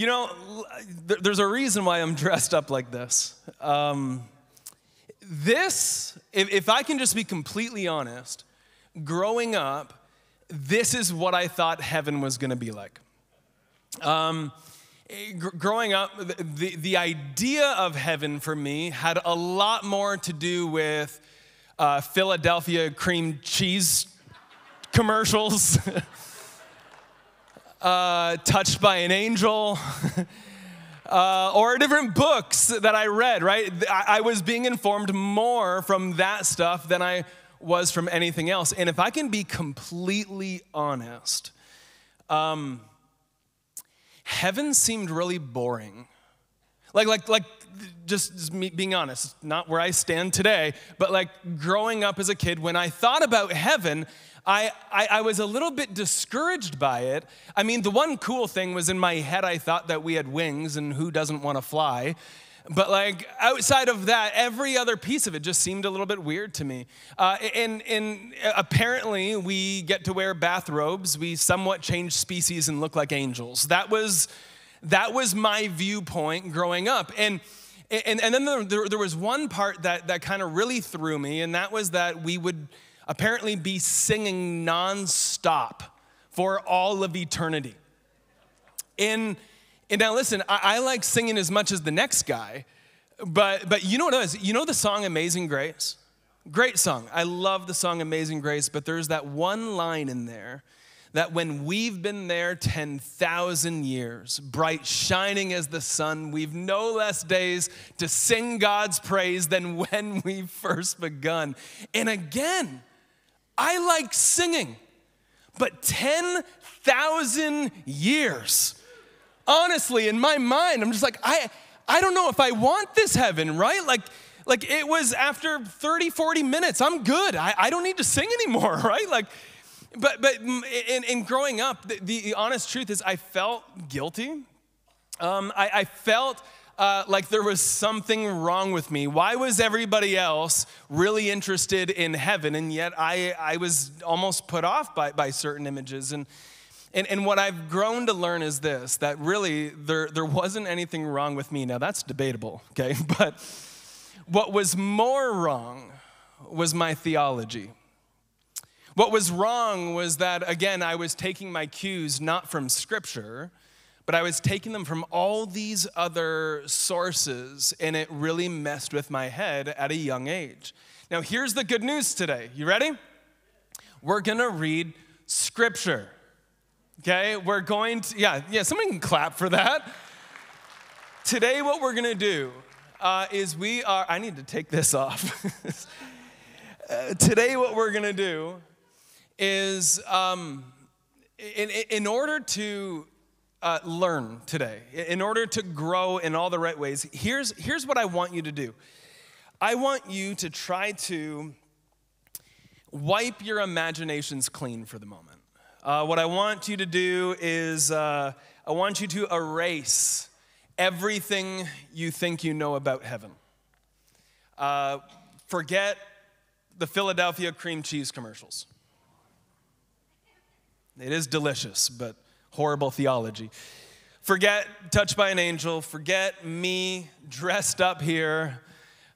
You know, there's a reason why I'm dressed up like this. Um, this, if, if I can just be completely honest, growing up, this is what I thought heaven was going to be like. Um, gr- growing up, the, the idea of heaven for me had a lot more to do with uh, Philadelphia cream cheese commercials, uh, touched by an angel. Uh, or different books that I read, right? I, I was being informed more from that stuff than I was from anything else. And if I can be completely honest, um, heaven seemed really boring. Like, like, like, just, just me being honest, not where I stand today, but like growing up as a kid, when I thought about heaven, I, I, I, was a little bit discouraged by it. I mean, the one cool thing was in my head, I thought that we had wings, and who doesn't want to fly? But like outside of that, every other piece of it just seemed a little bit weird to me. Uh, and, and apparently, we get to wear bathrobes. We somewhat change species and look like angels. That was, that was my viewpoint growing up. And and, and then there, there was one part that, that kind of really threw me, and that was that we would apparently be singing nonstop for all of eternity. And, now listen, I, I like singing as much as the next guy, but, but you know what it is? You know the song Amazing Grace? Great song. I love the song Amazing Grace, but there's that one line in there that when we've been there 10,000 years, bright shining as the sun, we've no less days to sing God's praise than when we first begun. And again, I like singing, but 10,000 years. Honestly, in my mind, I'm just like, I, I don't know if I want this heaven, right? Like, like it was after 30, 40 minutes, I'm good. I, I don't need to sing anymore, right? Like, but, but in, in growing up, the, the honest truth is I felt guilty. Um, I, I felt uh, like there was something wrong with me. Why was everybody else really interested in heaven? And yet I, I was almost put off by, by certain images. And, and, and what I've grown to learn is this that really there, there wasn't anything wrong with me. Now that's debatable, okay? But what was more wrong was my theology. What was wrong was that, again, I was taking my cues not from Scripture, but I was taking them from all these other sources, and it really messed with my head at a young age. Now, here's the good news today. You ready? We're gonna read scripture. Okay, we're going to, yeah, yeah, somebody can clap for that. Today, what we're gonna do uh, is we are, I need to take this off. uh, today, what we're gonna do is um, in, in order to uh, learn today, in order to grow in all the right ways, here's, here's what I want you to do. I want you to try to wipe your imaginations clean for the moment. Uh, what I want you to do is, uh, I want you to erase everything you think you know about heaven. Uh, forget the Philadelphia cream cheese commercials. It is delicious, but horrible theology. Forget touched by an angel, forget me dressed up here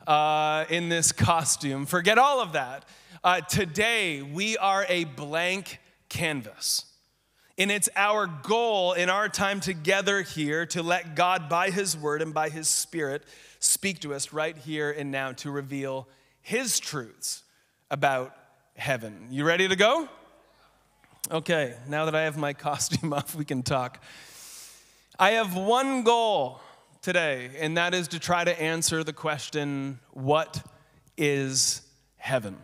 uh, in this costume, forget all of that. Uh, today, we are a blank canvas. And it's our goal in our time together here to let God, by His Word and by His Spirit, speak to us right here and now to reveal His truths about heaven. You ready to go? Okay, now that I have my costume off, we can talk. I have one goal today, and that is to try to answer the question what is heaven?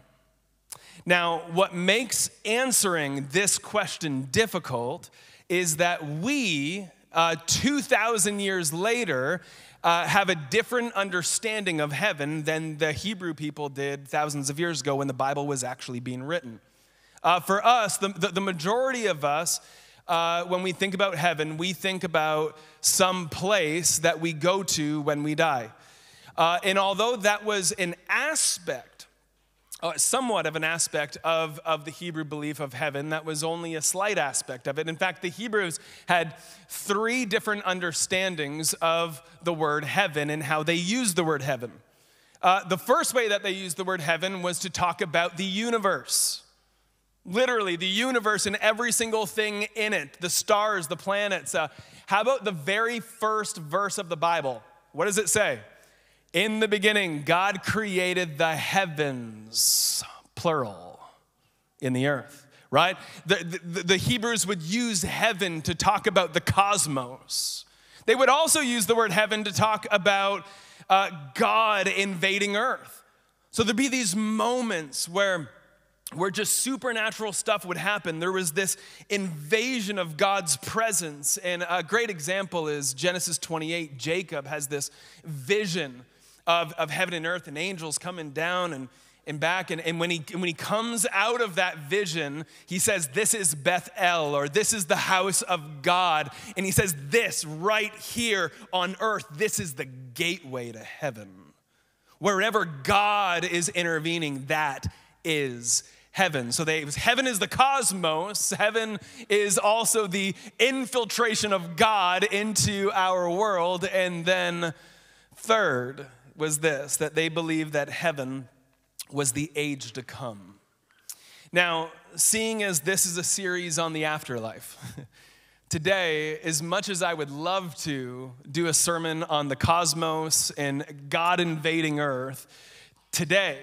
Now, what makes answering this question difficult is that we, uh, 2,000 years later, uh, have a different understanding of heaven than the Hebrew people did thousands of years ago when the Bible was actually being written. Uh, for us, the, the, the, majority of us, uh, when we think about heaven, we think about some place that we go to when we die. Uh, and although that was an aspect uh, somewhat of an aspect of, of the Hebrew belief of heaven that was only a slight aspect of it. In fact, the Hebrews had three different understandings of the word heaven and how they used the word heaven. Uh, the first way that they used the word heaven was to talk about the universe. Literally, the universe and every single thing in it the stars, the planets. Uh, how about the very first verse of the Bible? What does it say? In the beginning, God created the heavens, plural, in the earth, right? The, the, the, Hebrews would use heaven to talk about the cosmos. They would also use the word heaven to talk about uh, God invading earth. So there'd be these moments where where just supernatural stuff would happen. There was this invasion of God's presence. And a great example is Genesis 28. Jacob has this vision of, of heaven and earth and angels coming down and, and back. And, and when, he, when he comes out of that vision, he says, This is Bethel, or this is the house of God. And he says, This right here on earth, this is the gateway to heaven. Wherever God is intervening, that is heaven. So they, heaven is the cosmos. Heaven is also the infiltration of God into our world. And then third, was this that they believed that heaven was the age to come. Now, seeing as this is a series on the afterlife, today, as much as I would love to do a sermon on the cosmos and God invading earth, today,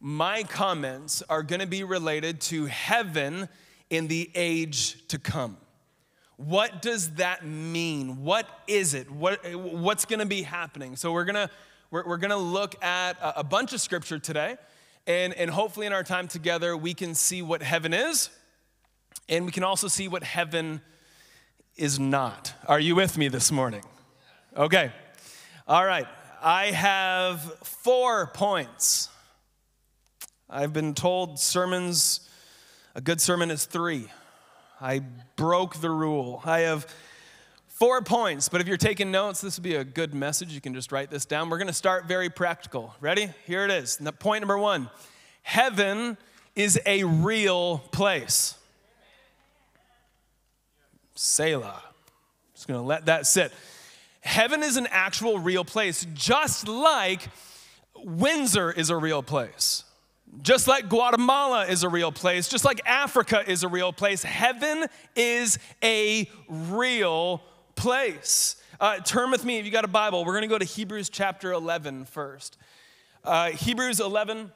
my comments are going to be related to heaven in the age to come. What does that mean? What is it? What, what's going to be happening? So, we're going to we're, we're going to look at a, a bunch of scripture today. And, and hopefully, in our time together, we can see what heaven is, and we can also see what heaven is not. Are you with me this morning? Okay. All right. I have four points. I've been told sermons, a good sermon is three. I broke the rule. I have Four points, but if you're taking notes, this would be a good message. You can just write this down. We're going to start very practical. Ready? Here it is. Point number one Heaven is a real place. Selah. Just going to let that sit. Heaven is an actual real place, just like Windsor is a real place. Just like Guatemala is a real place, just like Africa is a real place, heaven is a real place. Uh, turn with me if you got a Bible. We're going to go to Hebrews chapter 11 first. Uh, Hebrews 11,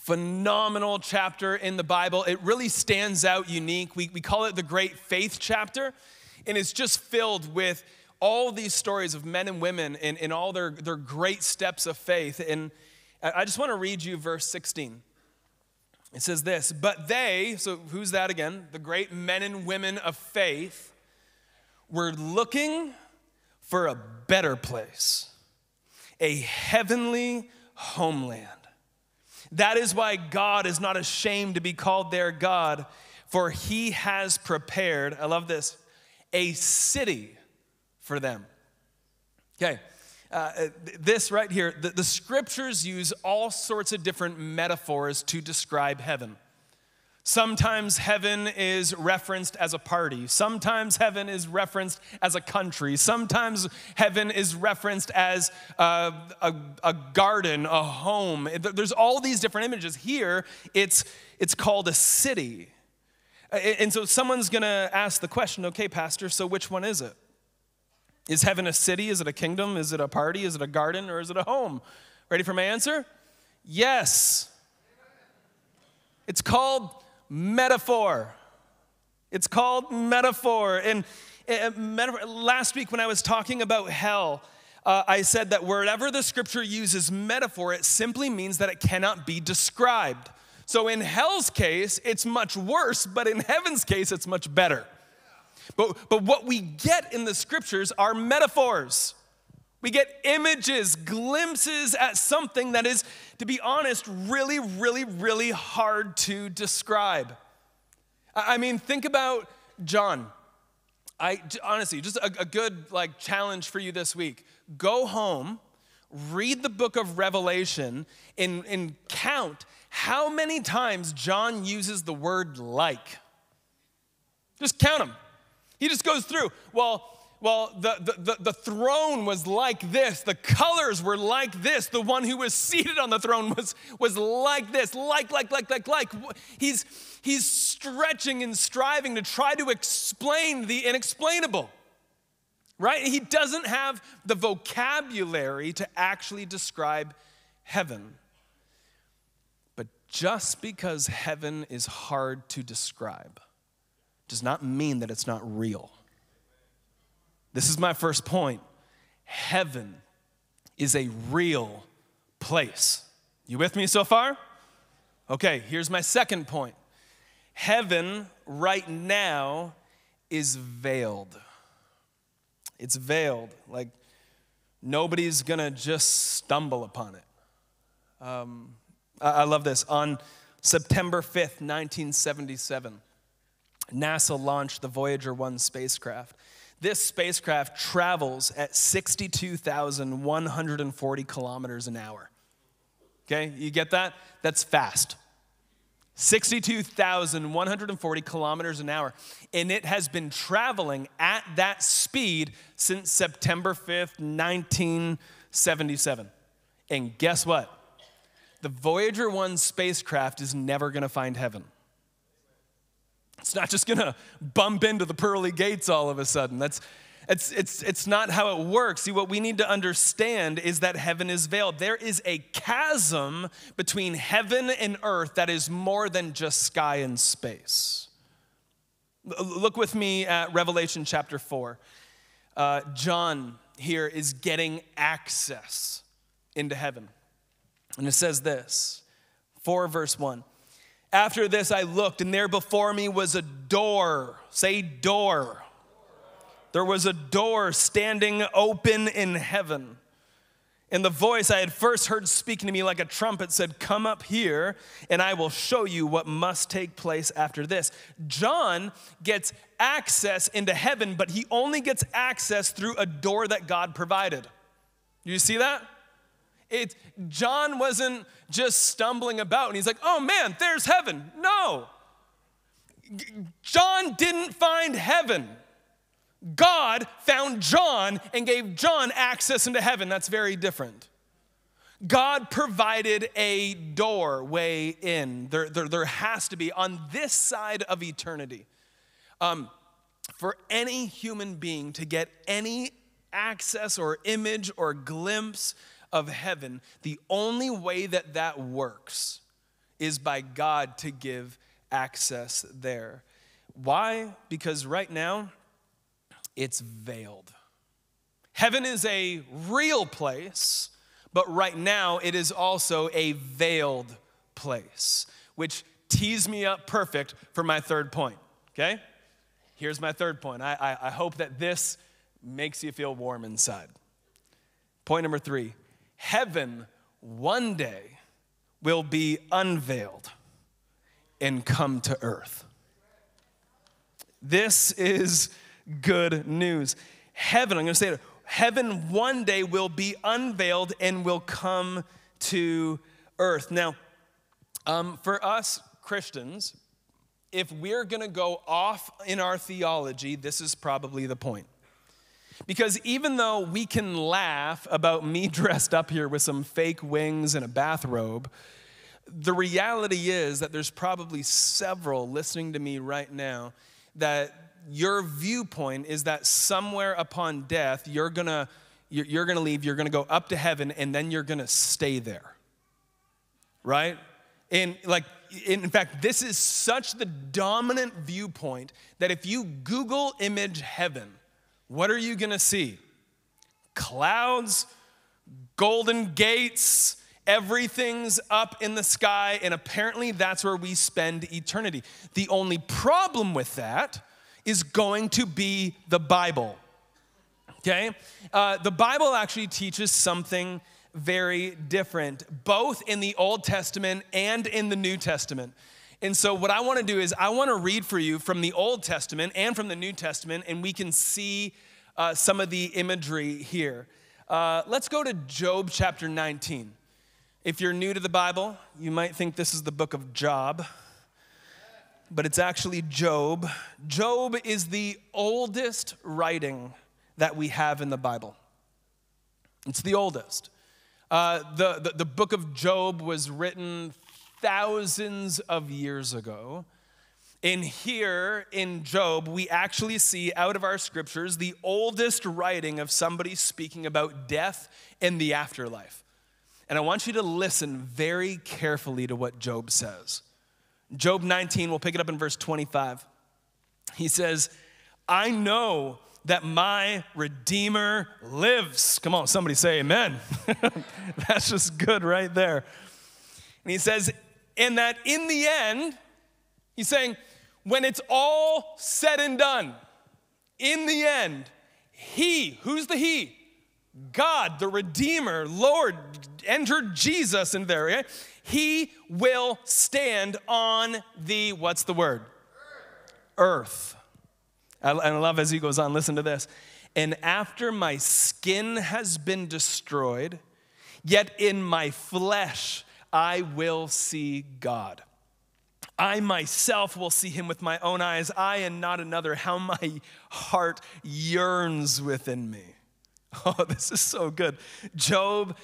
phenomenal chapter in the Bible. It really stands out unique. We, we call it the great faith chapter, and it's just filled with all these stories of men and women and, and all their, their great steps of faith. And I just want to read you verse 16. It says this, but they, so who's that again? The great men and women of faith we're looking for a better place, a heavenly homeland. That is why God is not ashamed to be called their God, for he has prepared, I love this, a city for them. Okay, uh, this right here, the, the scriptures use all sorts of different metaphors to describe heaven. Sometimes heaven is referenced as a party. Sometimes heaven is referenced as a country. Sometimes heaven is referenced as a, a, a, garden, a home. There's all these different images. Here, it's, it's called a city. And so someone's gonna ask the question okay, Pastor, so which one is it? Is heaven a city? Is it a kingdom? Is it a party? Is it a garden? Or is it a home? Ready for my answer? Yes. It's called metaphor. It's called metaphor. And metaphor, last week when I was talking about hell, uh, I said that wherever the scripture uses metaphor, it simply means that it cannot be described. So in hell's case, it's much worse, but in heaven's case, it's much better. But, but what we get in the scriptures are metaphors. We get images, glimpses at something that is, to be honest, really, really, really hard to describe. I mean, think about John. I honestly, just a, a good like challenge for you this week. Go home read the book of Revelation and, and count how many times John uses the word like. Just count them. He just goes through, well, well, the, the, the, the, throne was like this. The colors were like this. The one who was seated on the throne was, was like this. Like, like, like, like, like. He's, he's stretching and striving to try to explain the inexplainable right? He doesn't have the vocabulary to actually describe heaven. But just because heaven is hard to describe does not mean that it's not real. This is my first point. Heaven is a real place. You with me so far? Okay, here's my second point. Heaven right now is veiled. It's veiled. Like nobody's gonna just stumble upon it. Um, I, I love this. On September 5th, 1977, NASA launched the Voyager 1 spacecraft. This spacecraft travels at 62,140 kilometers an hour. Okay, you get that? That's fast. 62,140 kilometers an hour. And it has been traveling at that speed since September 5th, 1977. And guess what? The Voyager 1 spacecraft is never gonna find heaven. It's not just gonna bump into the pearly gates all of a sudden. That's it's, it's, it's not how it works. See, what we need to understand is that heaven is veiled. There is a chasm between heaven and earth that is more than just sky and space. Look with me at Revelation chapter 4. Uh, John here is getting access into heaven. And it says this 4 verse 1. After this, I looked, and there before me was a door. Say, door there was a door standing open in heaven. And the voice I had first heard speaking to me like a trumpet said, Come up here, and I will show you what must take place after this. John gets access into heaven, but he only gets access through a door that God provided. Do you see that? It, John wasn't just stumbling about and he's like, oh man, there's heaven. No. John didn't find heaven. God found John and gave John access into heaven. That's very different. God provided a doorway in. There, there, there has to be on this side of eternity. Um, for any human being to get any access or image or glimpse of heaven, the only way that that works is by God to give access there. Why? Because right now, it's veiled. Heaven is a real place, but right now it is also a veiled place, which tees me up perfect for my third point, okay? Here's my third point. I, I, I hope that this makes you feel warm inside. Point number three heaven one day will be unveiled and come to earth. This is good news. Heaven, I'm going to say it, heaven one day will be unveiled and will come to earth. Now, um, for us Christians, if we're going to go off in our theology, this is probably the point. Because even though we can laugh about me dressed up here with some fake wings and a bathrobe, the reality is that there's probably several listening to me right now that your viewpoint is that somewhere upon death, you're gonna, you're gonna leave, you're gonna go up to heaven, and then you're gonna stay there. Right? And like, in fact, this is such the dominant viewpoint that if you Google image heaven, what are you gonna see? Clouds, golden gates, everything's up in the sky, and apparently that's where we spend eternity. The only problem with that is going to be the Bible. Okay? Uh, the Bible actually teaches something very different, both in the Old Testament and in the New Testament. And so, what I want to do is, I want to read for you from the Old Testament and from the New Testament, and we can see uh, some of the imagery here. Uh, let's go to Job chapter 19. If you're new to the Bible, you might think this is the book of Job, but it's actually Job. Job is the oldest writing that we have in the Bible. It's the oldest. Uh, the, the, the book of Job was written thousands of years ago. And here in Job, we actually see out of our scriptures the oldest writing of somebody speaking about death and the afterlife. And I want you to listen very carefully to what Job says. Job 19, we'll pick it up in verse 25. He says, I know that my Redeemer lives. Come on, somebody say amen. That's just good right there. And he says, and that in the end, he's saying, when it's all said and done, in the end, he, who's the he? God, the Redeemer, Lord, entered Jesus in there. He will stand on the, what's the word? Earth. And I love as he goes on, listen to this. And after my skin has been destroyed, yet in my flesh I will see God. I myself will see him with my own eyes, I and not another. How my heart yearns within me. Oh, this is so good. Job,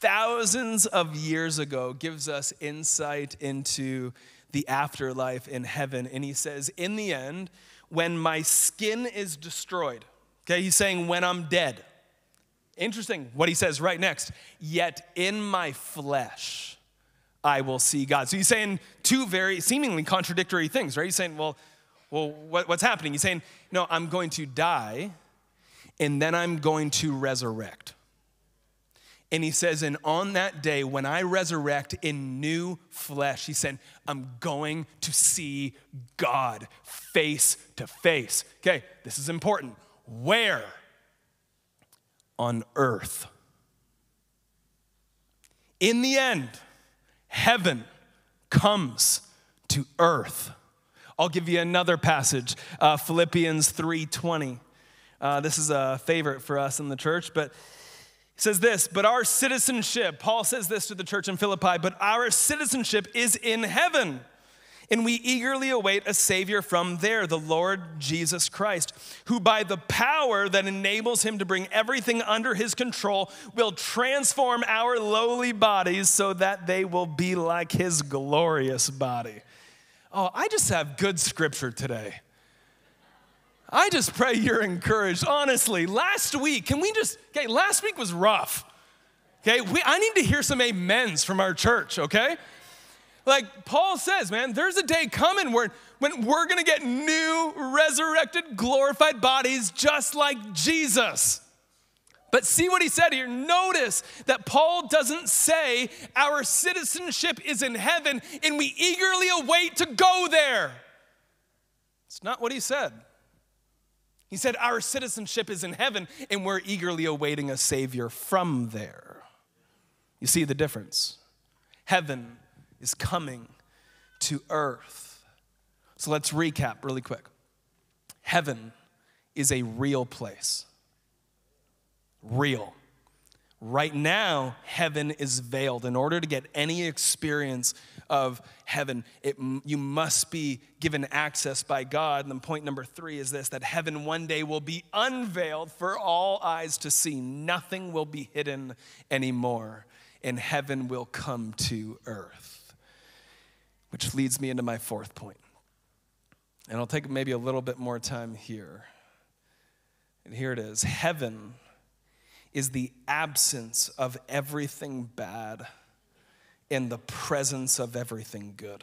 thousands of years ago, gives us insight into the afterlife in heaven. And he says, In the end, when my skin is destroyed, okay, he's saying, when I'm dead. Interesting what he says right next. Yet in my flesh, I will see God. So he's saying two very seemingly contradictory things, right? He's saying, well, well, what, what's happening? He's saying, no, I'm going to die and then I'm going to resurrect. And he says, and on that day, when I resurrect in new flesh, he said, I'm going to see God face to face. Okay, this is important. Where? On earth. In the end, heaven comes to earth. I'll give you another passage, uh, Philippians 3:20. Uh, this is a favorite for us in the church, but he says this, but our citizenship, Paul says this to the church in Philippi, but our citizenship is in heaven and we eagerly await a Savior from there, the Lord Jesus Christ, who by the power that enables him to bring everything under his control will transform our lowly bodies so that they will be like his glorious body. Oh, I just have good scripture today. I just pray you're encouraged. Honestly, last week, can we just, okay, last week was rough. Okay, we, I need to hear some amens from our church, okay? Like Paul says, man, there's a day coming where when we're gonna get new, resurrected, glorified bodies just like Jesus. But see what he said here. Notice that Paul doesn't say our citizenship is in heaven and we eagerly await to go there. It's not what he said. He said our citizenship is in heaven and we're eagerly awaiting a Savior from there. You see the difference? Heaven is coming to earth. So let's recap really quick. Heaven is a real place. Real. Right now, heaven is veiled. In order to get any experience of heaven, it, you must be given access by God. And then point number three is this that heaven one day will be unveiled for all eyes to see. Nothing will be hidden anymore, and heaven will come to earth. Which leads me into my fourth point. And I'll take maybe a little bit more time here. And here it is Heaven is the absence of everything bad in the presence of everything good.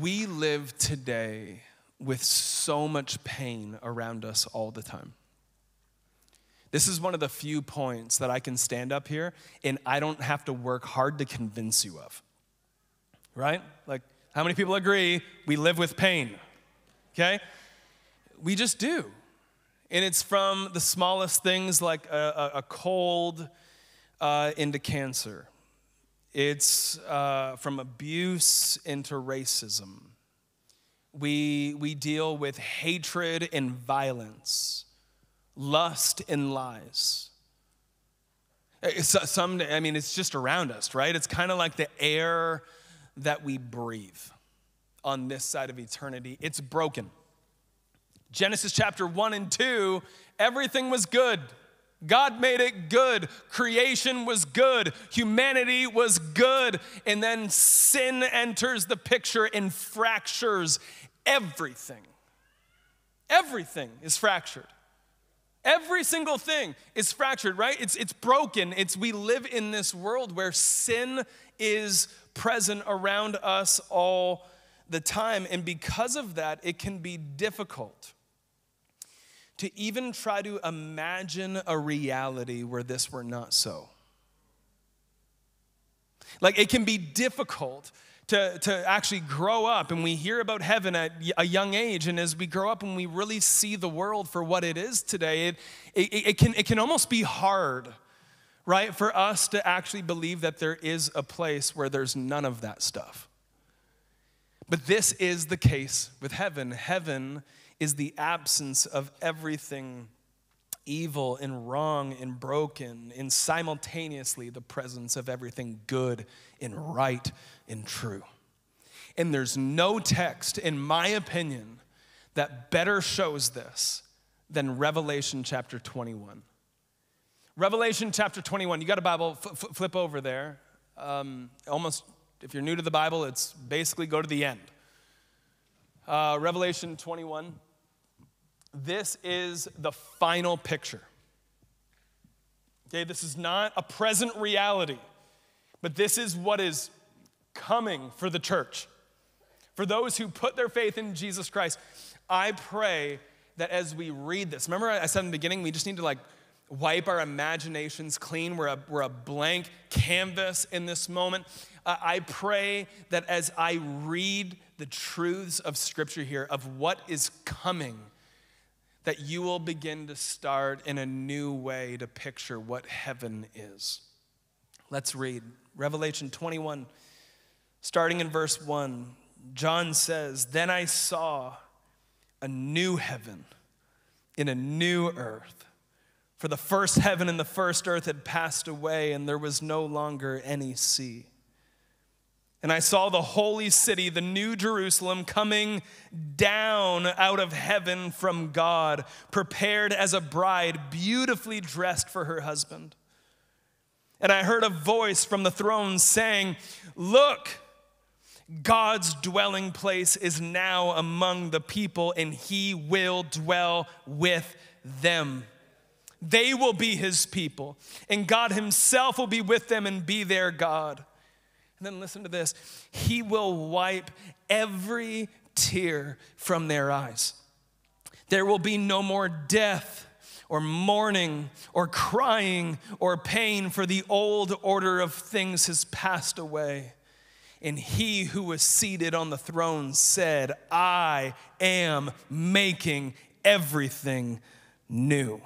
We live today with so much pain around us all the time. This is one of the few points that I can stand up here and I don't have to work hard to convince you of. Right? Like, how many people agree we live with pain? Okay? We just do. And it's from the smallest things like a, a, a cold uh, into cancer, it's uh, from abuse into racism. we, we deal with hatred and violence, lust and lies. Eh, it's some, I mean, it's just around us, right? It's kind of like the air that we breathe on this side of eternity. It's broken. Genesis chapter 1 and 2, everything was good. God made it good. Creation was good. Humanity was good. And then sin enters the picture and fractures everything. Everything is fractured. Every single thing is fractured, right? It's, it's broken. It's we live in this world where sin is present around us all the time. And because of that, it can be difficult to even try to imagine a reality where this were not so. Like it can be difficult to, to actually grow up and we hear about heaven at a young age and as we grow up and we really see the world for what it is today it, it, it, can, it can almost be hard right for us to actually believe that there is a place where there's none of that stuff. But this is the case with heaven. Heaven is the absence of everything evil and wrong and broken, and simultaneously the presence of everything good and right and true. And there's no text, in my opinion, that better shows this than Revelation chapter 21. Revelation chapter 21, you got a Bible, f- flip over there. Um, almost, if you're new to the Bible, it's basically go to the end. Uh, Revelation 21. This is the final picture. Okay, this is not a present reality, but this is what is coming for the church. For those who put their faith in Jesus Christ, I pray that as we read this, remember I said in the beginning, we just need to like wipe our imaginations clean. We're a, we're a blank canvas in this moment. Uh, I pray that as I read the truths of Scripture here, of what is coming, that you will begin to start in a new way to picture what heaven is. Let's read Revelation 21, starting in verse 1. John says, Then I saw a new heaven in a new earth. For the first heaven and the first earth had passed away, and there was no longer any sea. And I saw the holy city, the new Jerusalem, coming down out of heaven from God, prepared as a bride, beautifully dressed for her husband. And I heard a voice from the throne saying, Look, God's dwelling place is now among the people, and he will dwell with them. They will be his people, and God himself will be with them and be their God. And then listen to this He will wipe every tear from their eyes. There will be no more death or mourning or crying or pain, for the old order of things has passed away. And he who was seated on the throne said, I am making everything new.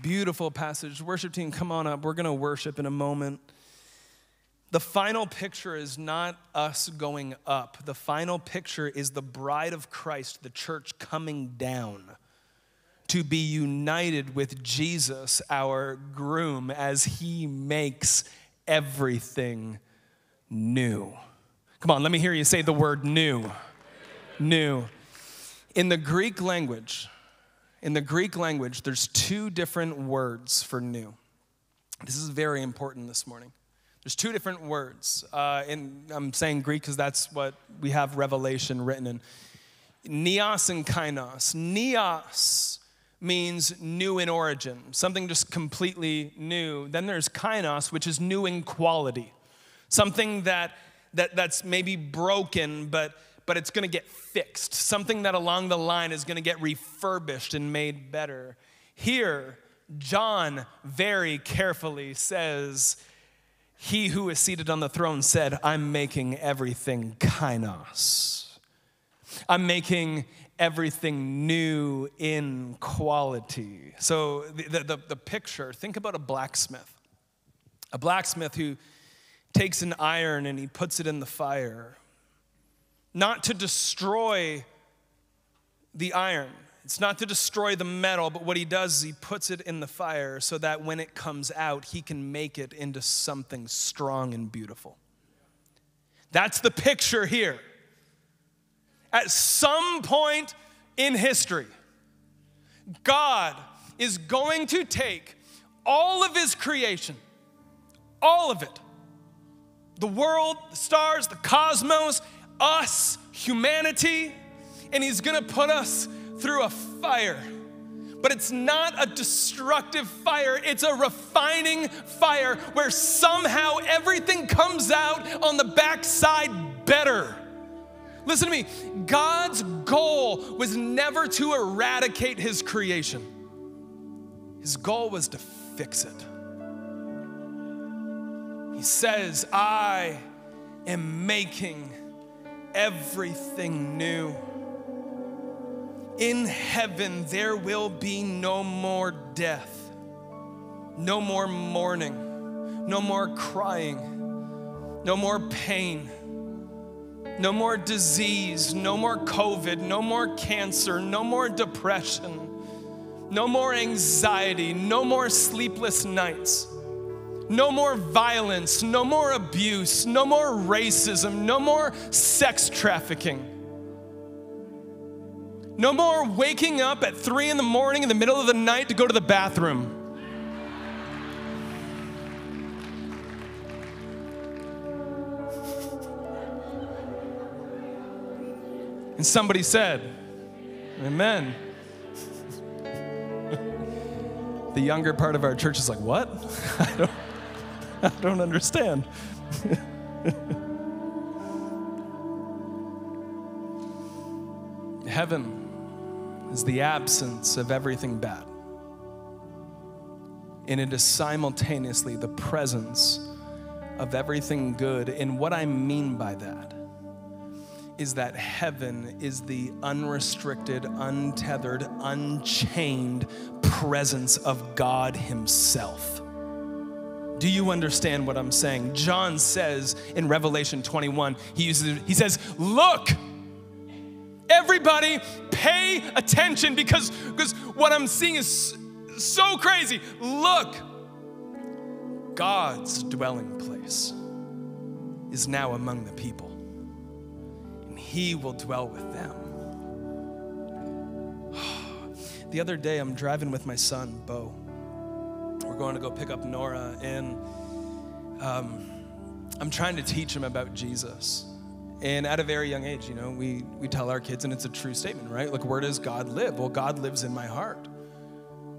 Beautiful passage. Worship team, come on up. We're going to worship in a moment. The final picture is not us going up. The final picture is the bride of Christ, the church coming down to be united with Jesus, our groom, as he makes everything new. Come on, let me hear you say the word new. New. In the Greek language, in the Greek language, there's two different words for new. This is very important this morning. There's two different words. Uh, and I'm saying Greek because that's what we have Revelation written in. Neos and kainos. Neos means new in origin, something just completely new. Then there's kainos, which is new in quality, something that, that that's maybe broken, but but it's going to get fixed. Something that along the line is going to get refurbished and made better. Here, John very carefully says, He who is seated on the throne said, I'm making everything kainos. I'm making everything new in quality. So, the, the, the, picture think about a blacksmith. A blacksmith who takes an iron and he puts it in the fire, not to destroy the iron. It's not to destroy the metal, but what he does is he puts it in the fire so that when it comes out, he can make it into something strong and beautiful. That's the picture here. At some point in history, God is going to take all of his creation, all of it the world, the stars, the cosmos, us, humanity and he's gonna put us through a fire. But it's not a destructive fire, it's a refining fire where somehow everything comes out on the backside better. Listen to me. God's goal was never to eradicate his creation, his goal was to fix it. He says, I am making everything new. In heaven, there will be no more death, no more mourning, no more crying, no more pain no more disease, no more COVID, no more cancer, no more depression, no more anxiety, no more sleepless nights, no more violence, no more abuse, no more racism, no more sex trafficking. No more waking up at three in the morning in the middle of the night to go to the bathroom. And somebody said, Amen. the younger part of our church is like, What? I don't, I don't understand. Heaven is the absence of everything bad, and it is simultaneously the presence of everything good. And what I mean by that is that heaven is the unrestricted, untethered, unchained presence of God Himself. Do you understand what I'm saying? John says in Revelation 21, he uses he says, "Look, everybody pay attention because because what I'm seeing is so crazy. Look, God's dwelling place is now among the people." And He will dwell with them. the other day, I'm driving with my son, Bo. We're going to go pick up Nora, and um, I'm trying to teach him about Jesus. And at a very young age, you know, we, we tell our kids, and it's a true statement, right? Like, where does God live? Well, God lives in my heart.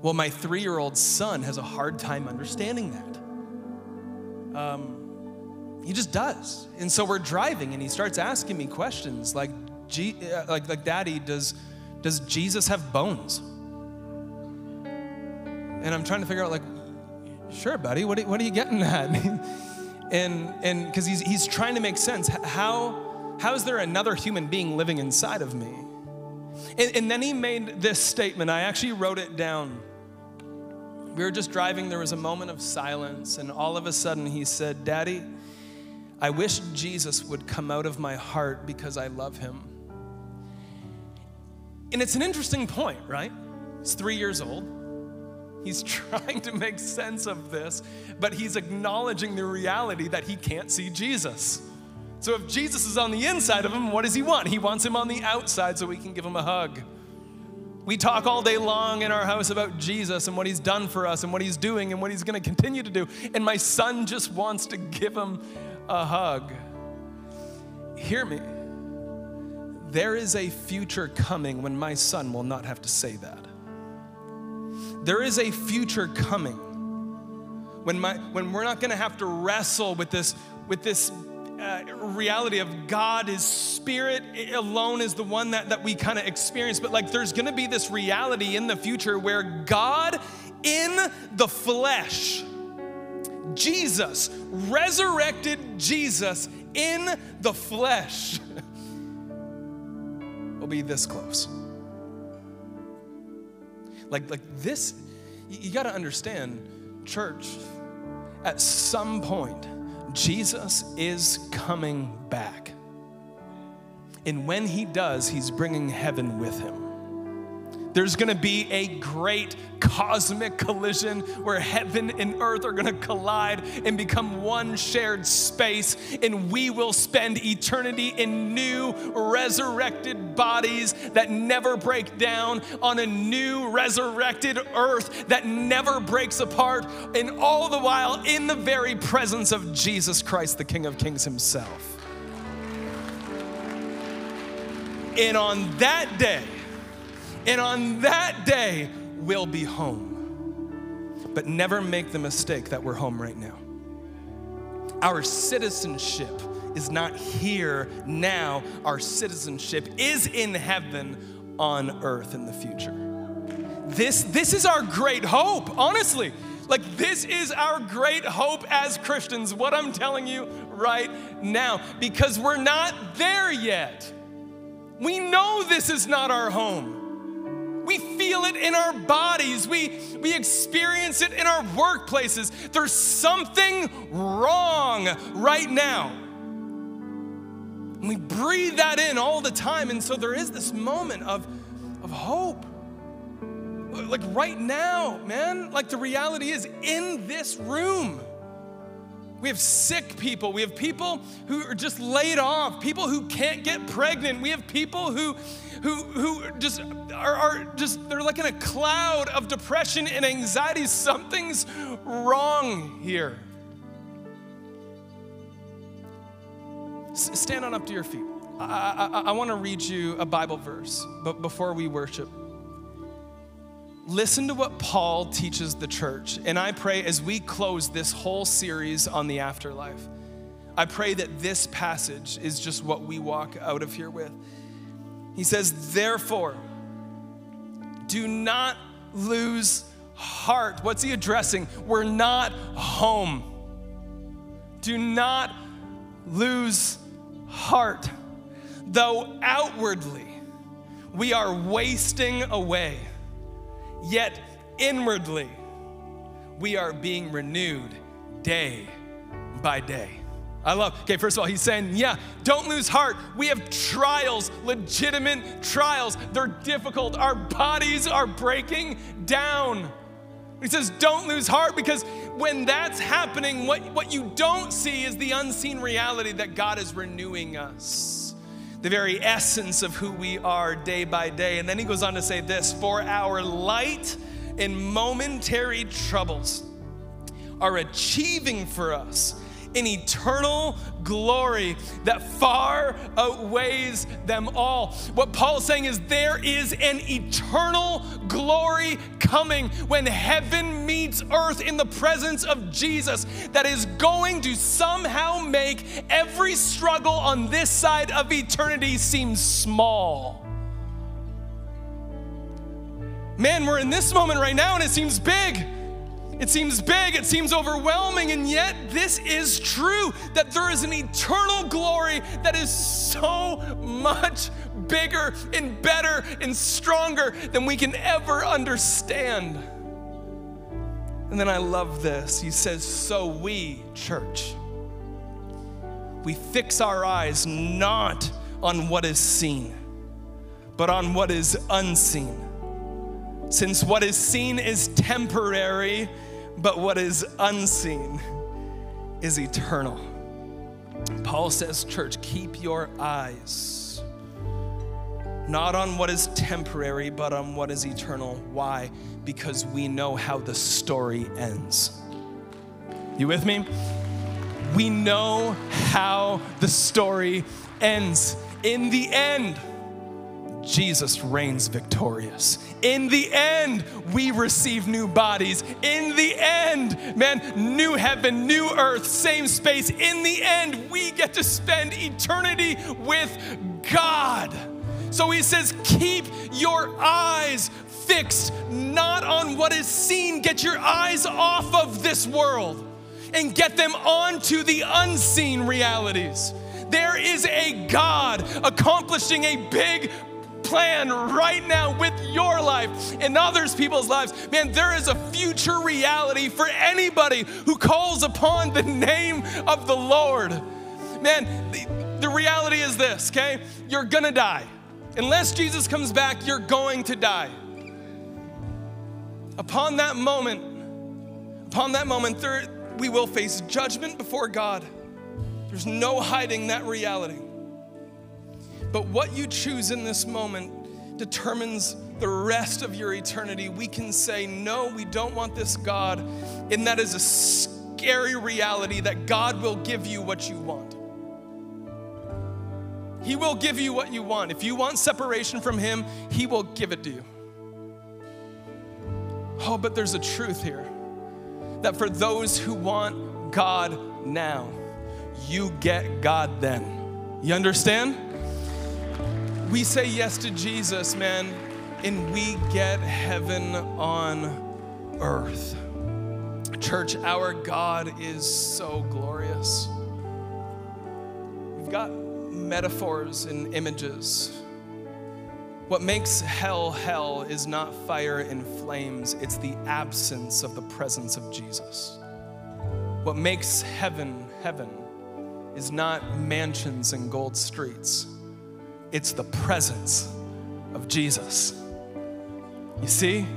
Well, my three year old son has a hard time understanding that. Um, he just does. And so we're driving and he starts asking me questions like, uh, like, like Daddy, does, does Jesus have bones? And I'm trying to figure out, like, sure, buddy, what, what are you getting at? and and because he's, he's trying to make sense. How, how is there another human being living inside of me? And, and then he made this statement. I actually wrote it down. We were just driving, there was a moment of silence, and all of a sudden he said, Daddy, I wish Jesus would come out of my heart because I love him. And it's an interesting point, right? He's three years old. He's trying to make sense of this, but he's acknowledging the reality that he can't see Jesus. So if Jesus is on the inside of him, what does he want? He wants him on the outside so we can give him a hug. We talk all day long in our house about Jesus and what he's done for us and what he's doing and what he's going to continue to do. And my son just wants to give him a hug. Hear me. There is a future coming when my son will not have to say that. There is a future coming when, my, when we're not going to have to wrestle with this, with this uh, reality of God, is Spirit alone is the one that, that we kind of experience. But like, there's going to be this reality in the future where God in the flesh, Jesus, resurrected Jesus in the flesh, will be this close. Like, like this, you, you got to understand, church, at some point, Jesus is coming back. And when he does, he's bringing heaven with him. There's gonna be a great cosmic collision where heaven and earth are gonna collide and become one shared space, and we will spend eternity in new resurrected bodies that never break down on a new resurrected earth that never breaks apart, and all the while in the very presence of Jesus Christ, the King of Kings Himself. And on that day, and on that day, we'll be home. But never make the mistake that we're home right now. Our citizenship is not here now, our citizenship is in heaven on earth in the future. This, this is our great hope, honestly. Like, this is our great hope as Christians, what I'm telling you right now, because we're not there yet. We know this is not our home. Feel it in our bodies. We, we experience it in our workplaces. There's something wrong right now. And we breathe that in all the time. And so there is this moment of, of hope. Like right now, man, like the reality is in this room. We have sick people. We have people who are just laid off, people who can't get pregnant. We have people who, who, who just are, are just, they're like in a cloud of depression and anxiety. Something's wrong here. S- stand on up to your feet. I, I, I want to read you a Bible verse but before we worship listen to what Paul teaches the church. And I pray as we close this whole series on the afterlife, I pray that this passage is just what we walk out of here with. He says, Therefore, do not lose heart. What's he addressing? We're not home. Do not lose heart. Though outwardly we are wasting away yet inwardly we are being renewed day by day. I love, okay, first of all, he's saying, yeah, don't lose heart. We have trials, legitimate trials. They're difficult. Our bodies are breaking down. He says, don't lose heart because when that's happening, what, what you don't see is the unseen reality that God is renewing us the very essence of who we are day by day. And then he goes on to say this for our light and momentary troubles are achieving for us an eternal glory that far outweighs them all. What Paul's saying is there is an eternal glory coming when heaven meets earth in the presence of Jesus that is going to somehow make every struggle on this side of eternity seem small. Man, we're in this moment right now and it seems big. It seems big, it seems overwhelming, and yet this is true that there is an eternal glory that is so much bigger and better and stronger than we can ever understand. And then I love this. He says, So we, church, we fix our eyes not on what is seen, but on what is unseen. Since what is seen is temporary, but what is unseen is eternal. Paul says, Church, keep your eyes not on what is temporary, but on what is eternal. Why? Because we know how the story ends. You with me? We know how the story ends. In the end, Jesus reigns victorious. In the end, we receive new bodies. In the end, man, new heaven, new earth, same space. In the end, we get to spend eternity with God. So he says, keep your eyes fixed not on what is seen. Get your eyes off of this world and get them onto the unseen realities. There is a God accomplishing a big plan right now with your life and others people's lives. Man, there is a future reality for anybody who calls upon the name of the Lord. Man, the, the reality is this, okay? You're gonna die. Unless Jesus comes back, you're going to die. Upon that moment, upon that moment, there, we will face judgment before God. There's no hiding that reality. But what you choose in this moment determines the rest of your eternity. We can say, No, we don't want this God. And that is a scary reality that God will give you what you want. He will give you what you want. If you want separation from Him, He will give it to you. Oh, but there's a truth here that for those who want God now, you get God then. You understand? We say yes to Jesus, man, and we get heaven on earth. Church, our God is so glorious. We've got metaphors and images. What makes hell hell is not fire and flames, it's the absence of the presence of Jesus. What makes heaven heaven is not mansions and gold streets, it's the presence of Jesus. You see,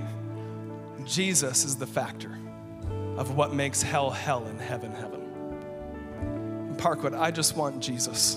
Jesus is the factor of what makes hell hell and heaven heaven. Parkwood, I just want Jesus.